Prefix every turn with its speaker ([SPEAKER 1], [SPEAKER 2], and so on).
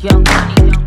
[SPEAKER 1] Young. money,